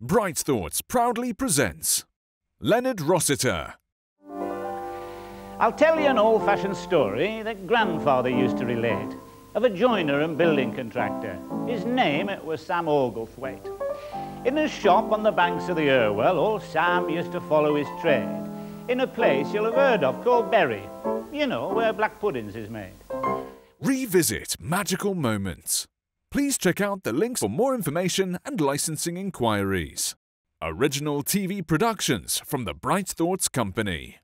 Bright Thoughts proudly presents Leonard Rossiter. I'll tell you an old-fashioned story that grandfather used to relate of a joiner and building contractor. His name it was Sam Oglethwaite. In his shop on the banks of the Irwell, old Sam used to follow his trade in a place you'll have heard of called Bury, You know, where black puddings is made. Revisit Magical Moments. Please check out the links for more information and licensing inquiries. Original TV productions from the Bright Thoughts Company.